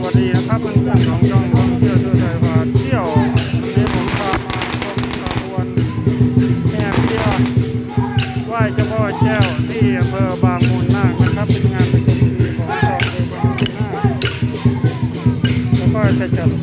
สวัสดีนะครับเพื่อนๆของจ่องท่องเที่ยวเที่ยวไทยพาเที่ยววันนี้ผมพามาชมขบวนแห่เที่ยวไหว้เจ้าพ่อแจ้วที่อำเภอบางมูลนาคนะครับเป็นงานประจำปีของจองเภอบางมูลนาคแล้วก็จะจัด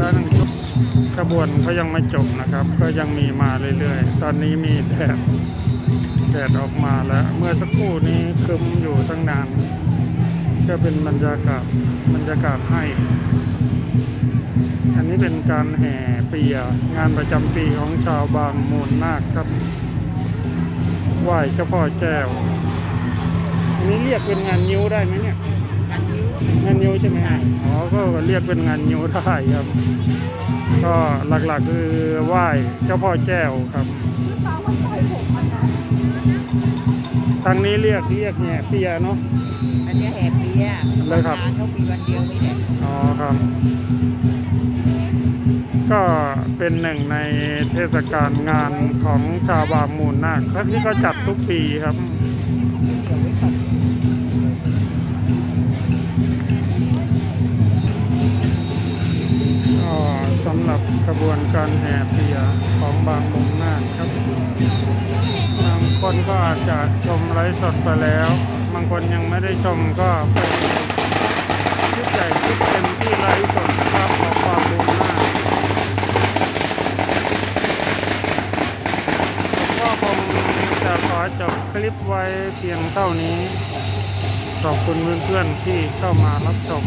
ล้วหนึ่งชุดขบวนเขายังไม่จบนะครับ ก็ยังมีมาเรื่อยๆ ตอนนี้มีแดดแดดออกมาแล้ว เมื่อสักครู่นี้คึมอยู่ตั้งนานก็เป็นบรรยากาศบรรยากาศให้ อันนี้เป็นการแห่เปียงานประจำปีของชาวบางมูลนาคครับไหว้เจ้าพ่อแก้วอันนี้เรียกเป็นงานนิ้วได้ไหมเนี่ย งานนิ้วใช่ไหมอ๋อก็เรียกเป็นงานนิ้วได้ครับ ก็หลักๆคือไหว้เจ้าพ่อแก้วครับทางนี้เรียกเรียกเนี่ยเปียเนาะอันนี้แห่เปียเลยครับงานเขามีวันเดียวนี่แหละอ๋อครับ ก็เป็นหนึ่งในเทศกาลงานของชาวบางมูลนาคครับที่เขาจัดทุกปีครับ บวนการแห่เปียของบางมุมน่าคครับบางคนก็อาจจะชมไลฟ์สดไปแล้ว บางคนยังไม่ได้ชมก็เป็นคลิปใหญ่คลิปเต็มที่ไลฟ์สดครับของบางมุมน่าคผมก็คงจะขอจบคลิปไว้เพียงเท่านี้ ขอบคุณเพื่อนๆที่เข้ามารับชม